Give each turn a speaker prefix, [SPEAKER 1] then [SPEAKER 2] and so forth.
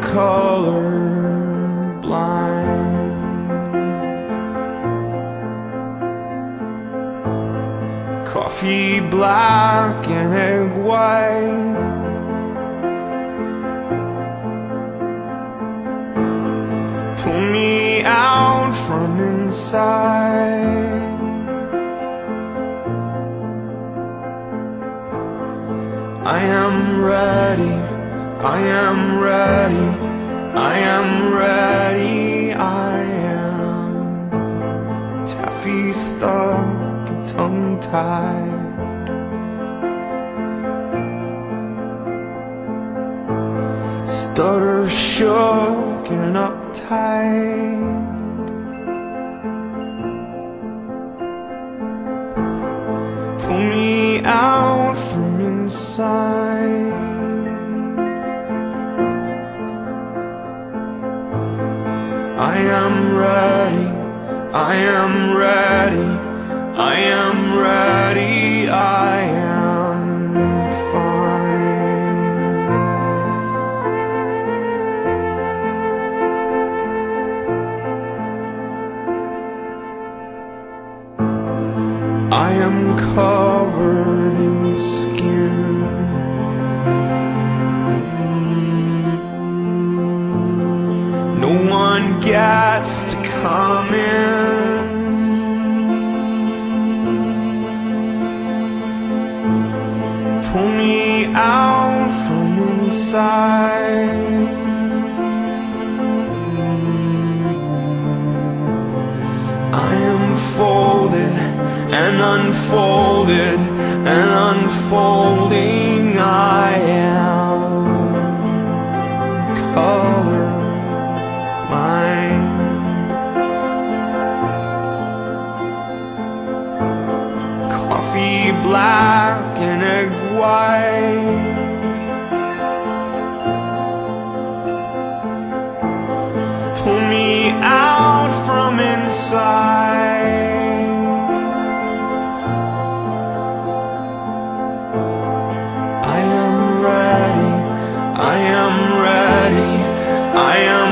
[SPEAKER 1] color blind. Coffee black and egg white. Pull me out from inside. I am ready, I am ready, I am ready, I am taffy stuck tongue tied. Stutter shook and uptight. Pull me out from inside. I am ready, I am ready, I am ready, I am fine. I am covered in skin. One gets to come in. Pull me out from inside. I am folded and unfolded and unfolding. I am color blind. be black and egg white. Pull me out from inside. I am ready, I am ready, I am